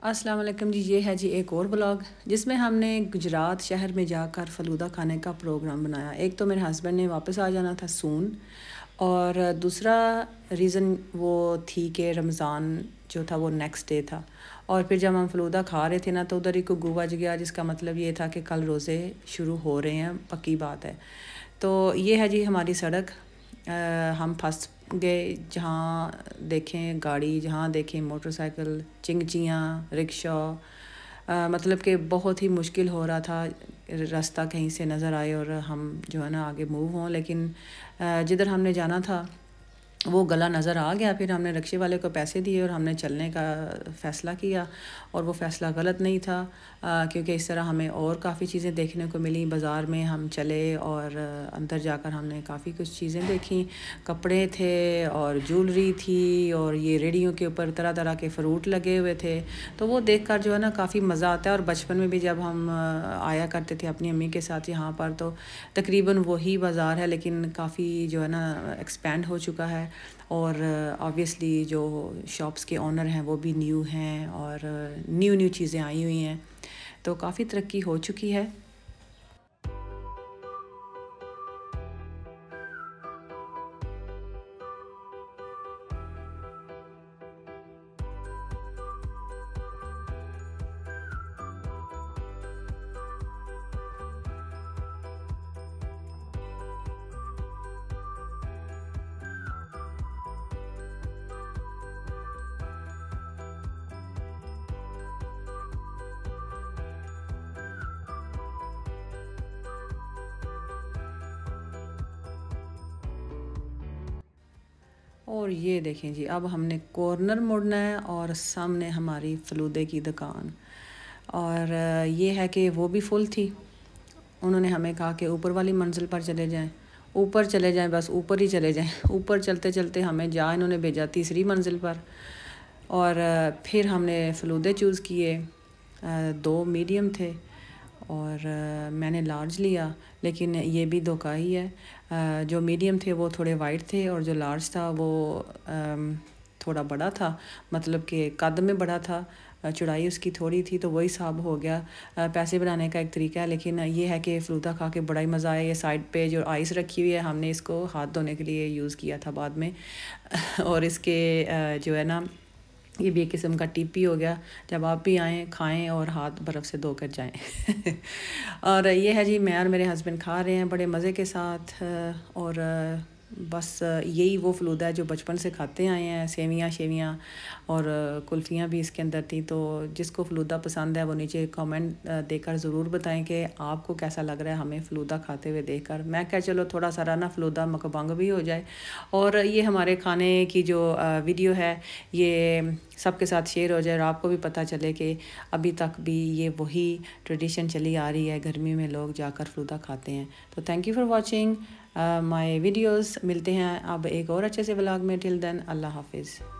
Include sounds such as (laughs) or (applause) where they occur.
अस्सलाम वालेकुम जी, ये है जी एक और ब्लॉग, जिसमें हमने गुजरात शहर में जाकर फ़लूदा खाने का प्रोग्राम बनाया। एक तो मेरे हस्बैंड ने वापस आ जाना था सून, और दूसरा रीज़न वो थी कि रमज़ान जो था वो नेक्स्ट डे था। और फिर जब हम फलूदा खा रहे थे ना तो उधर ही को गुआ गया, जिसका मतलब ये था कि कल रोज़े शुरू हो रहे हैं, पक्की बात है। तो ये है जी हमारी सड़क हम फंस गए जहाँ देखें गाड़ी, जहाँ देखें मोटरसाइकिल, चिंगचियाँ, रिक्शा। मतलब कि बहुत ही मुश्किल हो रहा था रास्ता कहीं से नज़र आए और हम जो है ना आगे मूव हों। लेकिन जिधर हमने जाना था वो गला नज़र आ गया फिर हमने रक्शे वाले को पैसे दिए और हमने चलने का फ़ैसला किया और वो फ़ैसला गलत नहीं था आ, क्योंकि इस तरह हमें और काफ़ी चीज़ें देखने को मिली। बाज़ार में हम चले और अंदर जाकर हमने काफ़ी कुछ चीज़ें देखी। कपड़े थे और ज्वेलरी थी और ये रेडियो के ऊपर तरह तरह के फ़्रूट लगे हुए थे। तो वो देख कर जो है ना काफ़ी मज़ा आता है और बचपन में भी जब हम आया करते थे अपनी अम्मी के साथ यहाँ पर तो तकरीबन वही बाज़ार है लेकिन काफ़ी जो है ना एक्सपेंड हो चुका है। और ऑब्वियसली जो शॉप्स के ऑनर हैं वो भी न्यू हैं और न्यू न्यू चीज़ें आई हुई हैं। तो काफ़ी तरक्की हो चुकी है। और ये देखें जी, अब हमने कॉर्नर मुड़ना है और सामने हमारी फलूदे की दुकान। और ये है कि वो भी फुल थी। उन्होंने हमें कहा कि ऊपर वाली मंजिल पर चले जाएँ। ऊपर चले जाएँ, बस ऊपर ही चले जाएँ। (laughs) ऊपर चलते चलते हमें जा इन्होंने भेजा तीसरी मंजिल पर। और फिर हमने फलूदे चूज़ किए। दो मीडियम थे। और मैंने लार्ज लिया, लेकिन ये भी धोखा ही है। जो मीडियम थे वो थोड़े वाइट थे और जो लार्ज था वो थोड़ा बड़ा था। मतलब कि कद में बड़ा था चुड़ाई उसकी थोड़ी थी तो वही साब हो गया। पैसे बनाने का एक तरीका है, लेकिन ये है कि फ्लूता खा के बड़ा ही मज़ा आया। ये साइड पे जो आइस रखी हुई है, हमने इसको हाथ धोने के लिए यूज़ किया था बाद में। (laughs) और इसके जो है ना ये भी एक किस्म का टिपी हो गया। जब आप भी आएँ, खाएँ और हाथ बर्फ़ से धोकर जाएँ। (laughs) और ये है जी, मैं और मेरे हस्बैंड खा रहे हैं बड़े मज़े के साथ और बस, यही वो फलूदा है जो बचपन से खाते आए हैं, सेवियाँ, शेवियाँ और कुल्फ़ियाँ भी इसके अंदर थी। तो जिसको फलूदा पसंद है, वो नीचे कमेंट देकर ज़रूर बताएँ कि आपको कैसा लग रहा है हमें फलूदा खाते हुए देखकर। मैं क्या चलो, थोड़ा सारा ना फलूदा मकबंग भी हो जाए। और ये हमारे खाने की जो वीडियो है, ये सबके साथ शेयर हो जाए और आपको भी पता चले कि अभी तक भी ये वही ट्रेडिशन चली आ रही है, गर्मी में लोग जाकर फलूदा खाते हैं। तो thank you for watching my videos मिलते हैं अब एक और अच्छे से ब्लॉग में टिल देन अल्लाह हाफिज़।